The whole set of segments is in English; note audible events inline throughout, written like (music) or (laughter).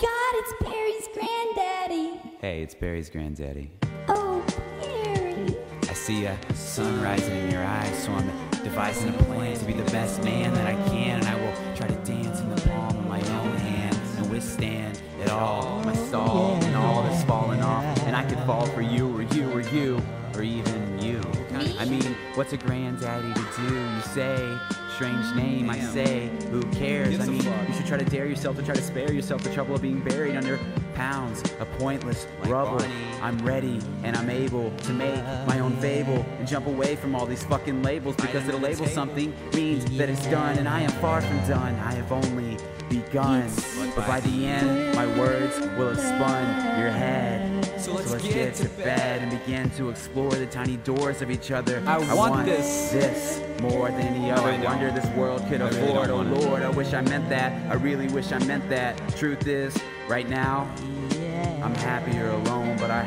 god, it's Perry's granddaddy. Hey, it's Perry's granddaddy. Oh, Perry. I see a sun rising in your eyes, so I'm devising a plan to be the best man that I can, and I will try to you or you or you or even you. I mean, what's a granddaddy to do? You say. Strange name, I say. Who cares? I mean, you should try to dare yourself to try to spare yourself the trouble of being buried under pounds of pointless rubble. I'm ready and I'm able to make my own fable and jump away from all these fucking labels because to label something means that it's done, and I am far from done. I have only begun, but by the end, my words will have spun your head. So let's, get, to bed. and begin to explore the tiny doors of each other. I want this. this more than any other I wonder this world could I afford. don't oh want it. Lord, I wish I meant that. I really wish I meant that. Truth is, right now, I'm happier alone, but I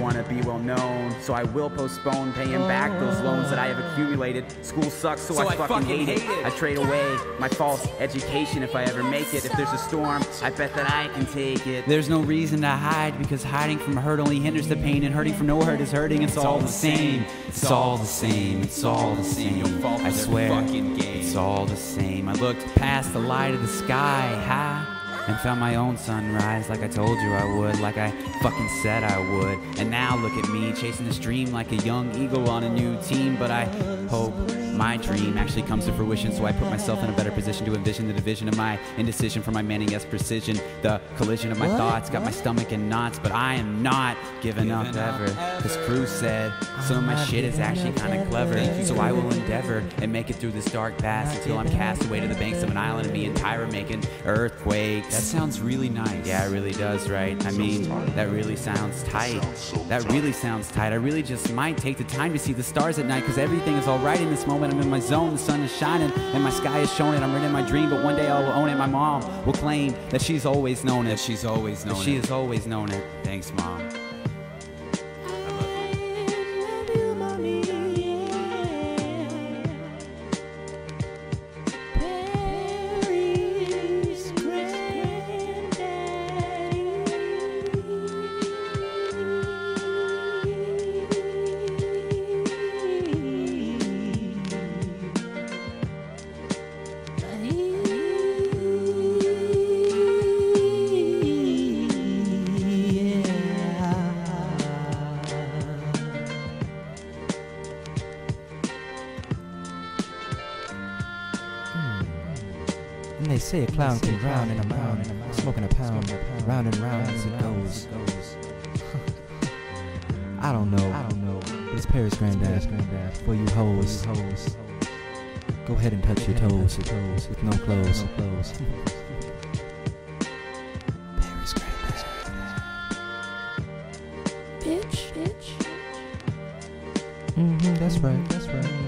wanna be well known, so I will postpone paying back those loans that I have accumulated. School sucks, so, So I, I fucking, fucking hate, it. it. I trade away my false education if I ever make it. If there's a storm, I bet that I can take it. There's no reason to hide because hiding from hurt only hinders the pain, and hurting from no hurt is hurting. It's, all the same. It's all the same. It's all the same. You'll fall for I swear. fucking game. It's all the same. I looked past the light of the sky, high, and found my own sunrise like I told you I would, like I fucking said I would. And now look at me chasing this dream like a young eagle on a new team. But I hope my dream actually comes to fruition, so I put myself in a better position to envision the division of my indecision from my Manning S precision. The collision of my thoughts got my stomach in knots, but I am not giving up Giving up ever. Cause Cruz said some of my shit is actually kind of clever. So I will endeavor and make it through this dark past until I'm cast away to the banks of an island and me and Tyra making earthquakes. That sounds really nice. Yeah, it really does, right? I mean, that really sounds tight. That really sounds tight. I really just might take the time to see the stars at night because everything is alright in this moment. I'm in my zone, the sun is shining, and my sky is showing. I'm in my dream, but one day I will own it. My mom will claim that she's always known That it. she's always That it. she has always known it. Thanks, mom. And they say a clown can drown in a mound, smoking a pound, round and round as it goes. (laughs) I don't know, I don't know, but it's Perry's Granddad, for you hoes. Go ahead and touch your toes, with no clothes. Perry's Granddad. bitch, bitch. Mm-hmm, that's right, that's right.